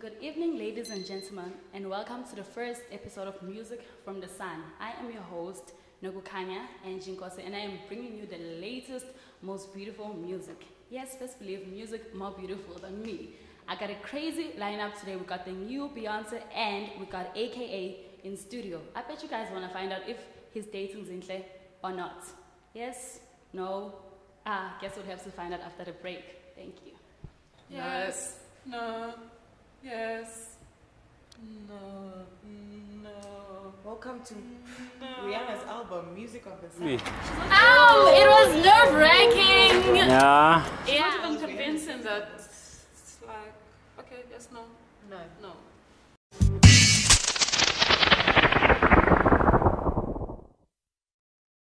gentlemen, and welcome to the first episode of Music from the Sun. I am your host, Nogukanya and Jinkose, and I am bringing you the latest, most beautiful music. Yes, best believe music more beautiful than me. I got a crazy lineup today. We got the new Beyonce and we got AKA in studio. I bet you guys want to find out if he's dating Zinhle or not. Yes? No? Ah, guess we'll have to find out after the break. Thank you. Yes. No. Yes. No. No. Welcome to Rihanna's album, Music of the Sun. Me. Ow! It was nerve wracking! Yeah. Yeah. Not even convincing that it's like, okay, yes, no. No. No.